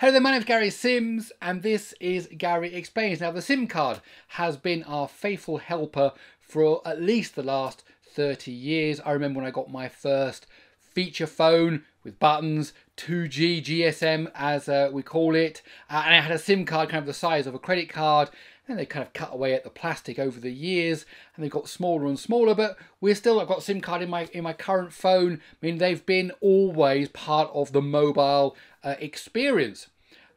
Hello there, my name is Gary Sims and this is Gary Explains. Now the SIM card has been our faithful helper for at least the last 30 years. I remember when I got my first feature phone with buttons, 2G GSM as uh, we call it, uh, and I had a SIM card kind of the size of a credit card and they kind of cut away at the plastic over the years and they've got smaller and smaller but we're still I've got SIM card in my in my current phone I mean they've been always part of the mobile uh, experience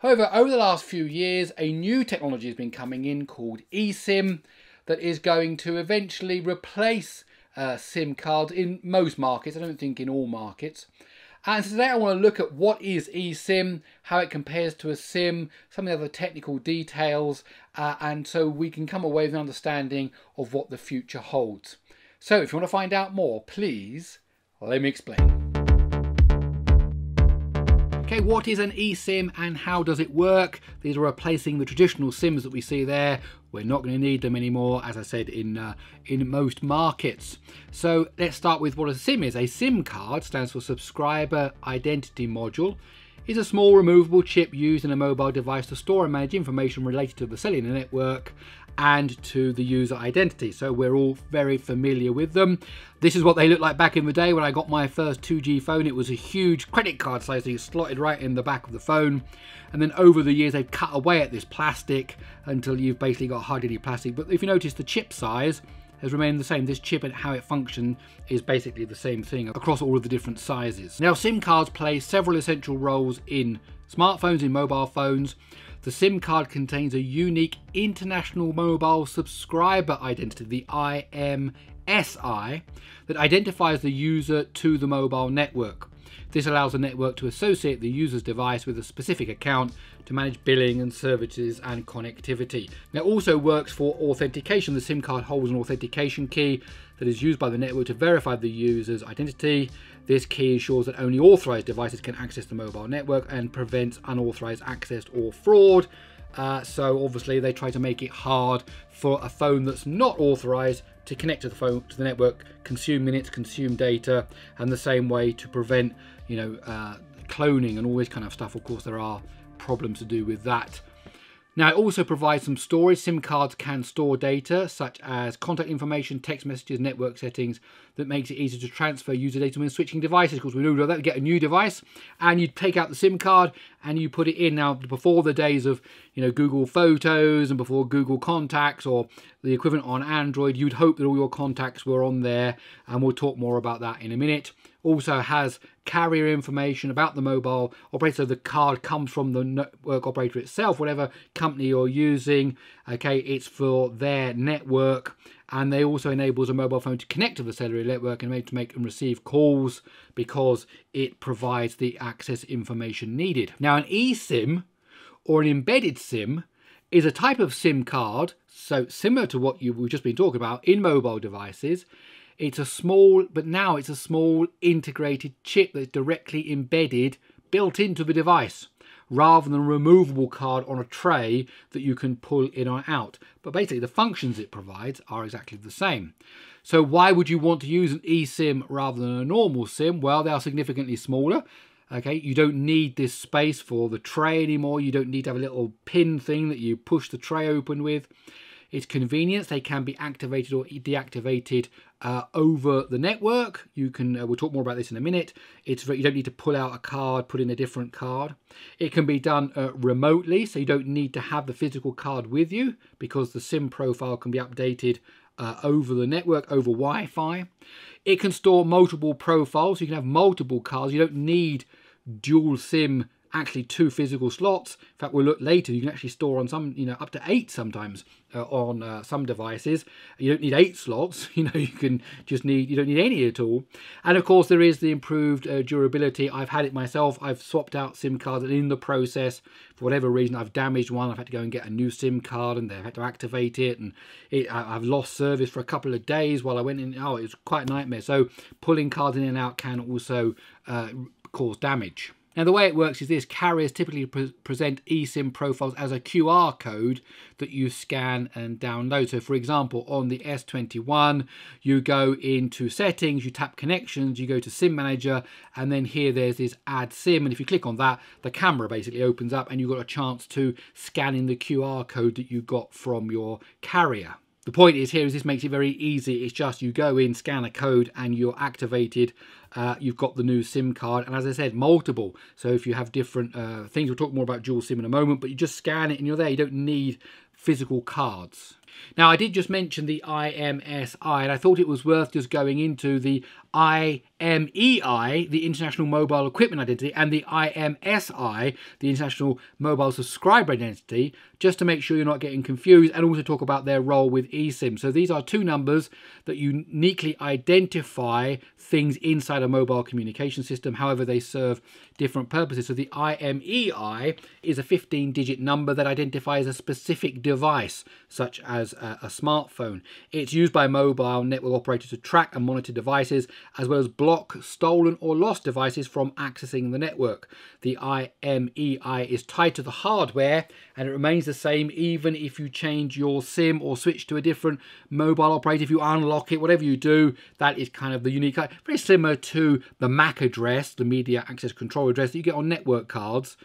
However, over the last few years, a new technology has been coming in called eSIM that is going to eventually replace uh, SIM cards in most markets. I don't think in all markets. And today I want to look at what is eSIM, how it compares to a SIM, some of the other technical details, uh, and so we can come away with an understanding of what the future holds. So if you want to find out more, please let me explain. Okay, what is an eSIM and how does it work? These are replacing the traditional SIMs that we see there. We're not going to need them anymore, as I said, in uh, in most markets. So let's start with what a SIM is. A SIM card stands for Subscriber Identity Module is a small removable chip used in a mobile device to store and manage information related to the cellular network and to the user identity. So we're all very familiar with them. This is what they looked like back in the day when I got my first 2G phone. It was a huge credit card size, so you slotted right in the back of the phone. And then over the years, they've cut away at this plastic until you've basically got hardly any plastic. But if you notice the chip size, has remained the same. This chip and how it functions is basically the same thing across all of the different sizes. Now SIM cards play several essential roles in smartphones, in mobile phones. The SIM card contains a unique International Mobile Subscriber Identity, the IMSI, that identifies the user to the mobile network. This allows the network to associate the user's device with a specific account to manage billing and services and connectivity. It also works for authentication. The SIM card holds an authentication key that is used by the network to verify the user's identity. This key ensures that only authorized devices can access the mobile network and prevents unauthorized access or fraud. Uh, so obviously they try to make it hard for a phone that's not authorized to connect to the phone to the network, consume minutes, consume data, and the same way to prevent you know, uh, cloning and all this kind of stuff. Of course, there are problems to do with that. Now it also provides some storage. SIM cards can store data such as contact information, text messages, network settings that makes it easier to transfer user data when switching devices. Because we know that you get a new device and you take out the SIM card and you put it in. Now before the days of you know Google Photos and before Google Contacts or the equivalent on Android, you'd hope that all your contacts were on there and we'll talk more about that in a minute also has carrier information about the mobile operator. So the card comes from the network operator itself, whatever company you're using. Okay, it's for their network. And they also enables a mobile phone to connect to the cellular network and to make and receive calls because it provides the access information needed. Now an eSIM or an embedded SIM is a type of SIM card, so similar to what you've just been talking about in mobile devices. It's a small, but now it's a small integrated chip that's directly embedded, built into the device, rather than a removable card on a tray that you can pull in or out. But basically the functions it provides are exactly the same. So why would you want to use an eSIM rather than a normal SIM? Well, they are significantly smaller. Okay, you don't need this space for the tray anymore. You don't need to have a little pin thing that you push the tray open with. It's convenience. They can be activated or deactivated uh, over the network. You can, uh, we'll talk more about this in a minute. It's You don't need to pull out a card, put in a different card. It can be done uh, remotely, so you don't need to have the physical card with you because the SIM profile can be updated uh, over the network, over Wi-Fi. It can store multiple profiles, so you can have multiple cards. You don't need dual SIM actually two physical slots. In fact, we'll look later, you can actually store on some, you know, up to eight sometimes uh, on uh, some devices. You don't need eight slots, you know, you can just need, you don't need any at all. And of course, there is the improved uh, durability. I've had it myself. I've swapped out SIM cards and in the process, for whatever reason, I've damaged one. I've had to go and get a new SIM card and they've had to activate it. And it, I've lost service for a couple of days while I went in. Oh, it was quite a nightmare. So pulling cards in and out can also uh, cause damage. Now, the way it works is this carriers typically pre present eSIM profiles as a QR code that you scan and download. So, for example, on the S21, you go into settings, you tap connections, you go to SIM manager, and then here there's this add SIM. And if you click on that, the camera basically opens up and you've got a chance to scan in the QR code that you got from your carrier. The point is here is this makes it very easy. It's just you go in, scan a code, and you're activated. Uh, you've got the new SIM card, and as I said, multiple. So if you have different uh, things, we'll talk more about dual SIM in a moment. But you just scan it, and you're there. You don't need physical cards. Now, I did just mention the IMSI, and I thought it was worth just going into the IMEI, the International Mobile Equipment Identity, and the IMSI, the International Mobile Subscriber Identity, just to make sure you're not getting confused, and also talk about their role with eSIM. So these are two numbers that uniquely identify things inside a mobile communication system, however they serve different purposes. So the IMEI is a 15-digit number that identifies a specific device, such as a, a smartphone. It's used by mobile network operators to track and monitor devices as well as block stolen or lost devices from accessing the network. The IMEI is tied to the hardware and it remains the same even if you change your SIM or switch to a different mobile operator. If you unlock it, whatever you do, that is kind of the unique, uh, very similar to the MAC address, the media access control address that you get on network cards.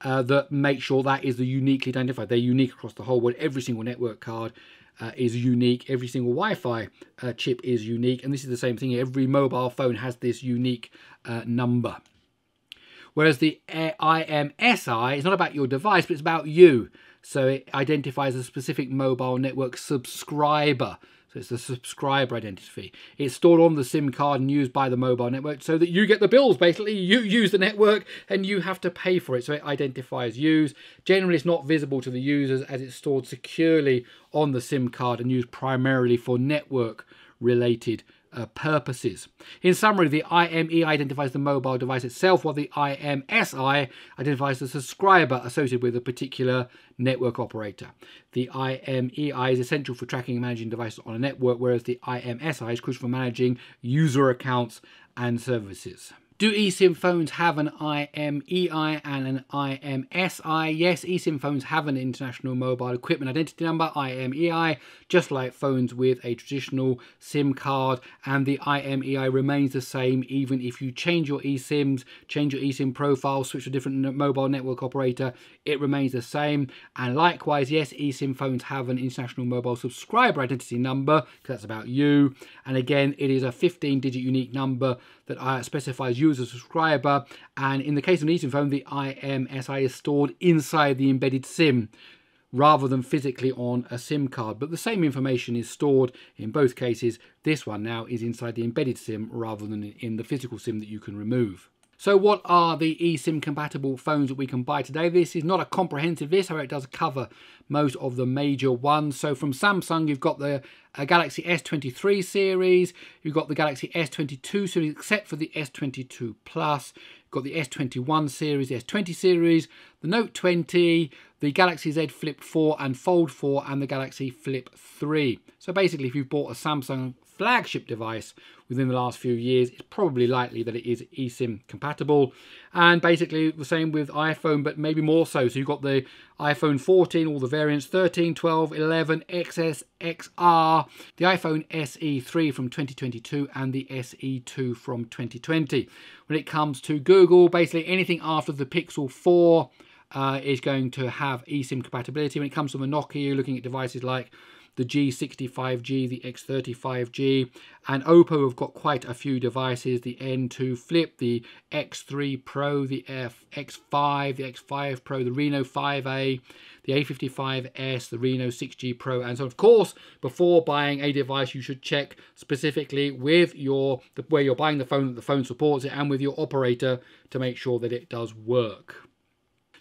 Uh, that make sure that is the uniquely identified. They're unique across the whole world. Every single network card uh, is unique. Every single Wi-Fi uh, chip is unique. And this is the same thing. Every mobile phone has this unique uh, number. Whereas the IMSI is not about your device, but it's about you. So it identifies a specific mobile network subscriber. So it's the subscriber identity. It's stored on the SIM card and used by the mobile network so that you get the bills. Basically, you use the network and you have to pay for it. So it identifies use. Generally, it's not visible to the users as it's stored securely on the SIM card and used primarily for network related uh, purposes. In summary, the IMEI identifies the mobile device itself, while the IMSI identifies the subscriber associated with a particular network operator. The IMEI is essential for tracking and managing devices on a network, whereas the IMSI is crucial for managing user accounts and services. Do eSIM phones have an IMEI and an IMSI? Yes, eSIM phones have an International Mobile Equipment Identity Number, IMEI, just like phones with a traditional SIM card, and the IMEI remains the same even if you change your eSIMs, change your eSIM profile, switch to a different mobile network operator, it remains the same. And likewise, yes, eSIM phones have an International Mobile Subscriber Identity Number, because that's about you. And again, it is a 15-digit unique number that uh, specifies you as a subscriber. And in the case of an eSIM phone, the IMSI is stored inside the embedded SIM rather than physically on a SIM card. But the same information is stored in both cases. This one now is inside the embedded SIM rather than in the physical SIM that you can remove. So what are the eSIM compatible phones that we can buy today? This is not a comprehensive list, however it does cover most of the major ones. So from Samsung, you've got the uh, Galaxy S23 series, you've got the Galaxy S22 series, except for the S22 Plus, you've got the S21 series, the S20 series, the Note 20, the Galaxy Z Flip 4 and Fold 4, and the Galaxy Flip 3. So basically, if you've bought a Samsung flagship device within the last few years, it's probably likely that it is eSIM compatible. And basically the same with iPhone, but maybe more so. So you've got the iPhone 14, all the variants, 13, 12, 11, XS, XR, the iPhone SE3 from 2022 and the SE2 from 2020. When it comes to Google, basically anything after the Pixel 4 uh, is going to have eSIM compatibility. When it comes to the Nokia, you're looking at devices like the G65G, the X35G, and Oppo have got quite a few devices, the N2 Flip, the X3 Pro, the F X5, the X5 Pro, the Reno 5A, the A55S, the Reno 6G Pro, and so of course, before buying a device, you should check specifically with your the, where you're buying the phone that the phone supports it and with your operator to make sure that it does work.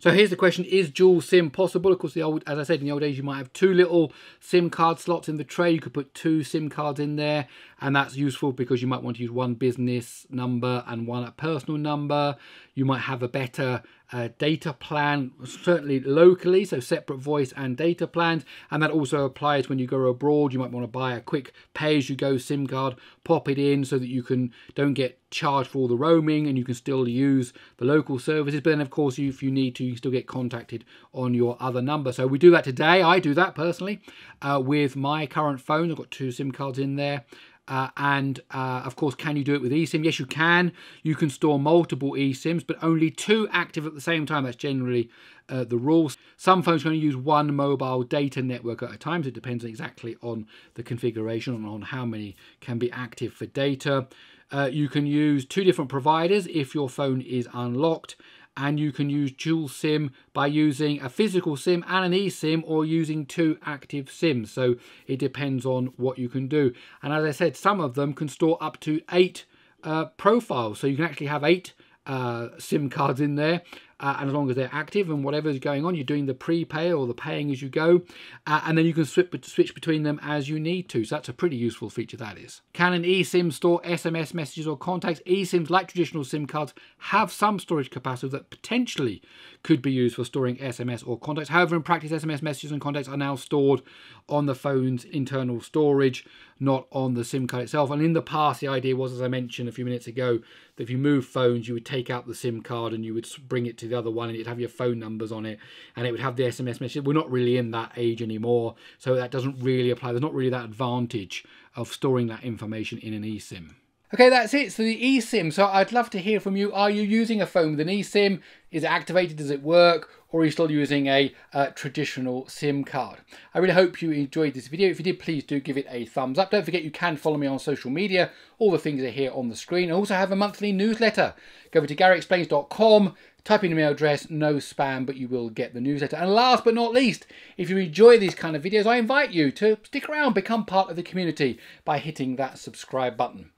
So here's the question, is dual SIM possible? Of course, the old, as I said, in the old days, you might have two little SIM card slots in the tray. You could put two SIM cards in there, and that's useful because you might want to use one business number and one personal number. You might have a better uh, data plan, certainly locally, so separate voice and data plans. And that also applies when you go abroad. You might want to buy a quick pay-as-you-go SIM card, pop it in so that you can don't get charged for all the roaming and you can still use the local services. But then, of course, if you need to, you still get contacted on your other number. So we do that today. I do that personally uh, with my current phone. I've got two SIM cards in there. Uh, and uh, of course, can you do it with eSIM? Yes, you can. You can store multiple eSIMs, but only two active at the same time. That's generally uh, the rules. Some phones only use one mobile data network at a time, so it depends exactly on the configuration and on how many can be active for data. Uh, you can use two different providers if your phone is unlocked and you can use dual SIM by using a physical SIM and an eSIM or using two active SIMs. So it depends on what you can do. And as I said, some of them can store up to eight uh, profiles. So you can actually have eight uh, SIM cards in there uh, and as long as they're active and whatever is going on, you're doing the prepay or the paying as you go, uh, and then you can switch, switch between them as you need to. So that's a pretty useful feature that is. Can an eSIM store SMS messages or contacts? eSIMs, like traditional SIM cards, have some storage capacity that potentially could be used for storing SMS or contacts. However, in practice, SMS messages and contacts are now stored on the phone's internal storage, not on the SIM card itself. And in the past, the idea was, as I mentioned a few minutes ago, that if you move phones, you would take out the SIM card and you would bring it to the other one and it'd have your phone numbers on it and it would have the SMS message. We're not really in that age anymore, so that doesn't really apply. There's not really that advantage of storing that information in an eSIM. Okay, that's it. So the eSIM. So I'd love to hear from you. Are you using a phone with an eSIM? Is it activated? Does it work? Or are you still using a uh, traditional SIM card? I really hope you enjoyed this video. If you did, please do give it a thumbs up. Don't forget you can follow me on social media. All the things are here on the screen. I also have a monthly newsletter. Go over to GaryExplains.com type in your email address, no spam, but you will get the newsletter. And last but not least, if you enjoy these kind of videos, I invite you to stick around, become part of the community by hitting that subscribe button.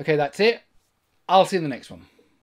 Okay, that's it. I'll see you in the next one.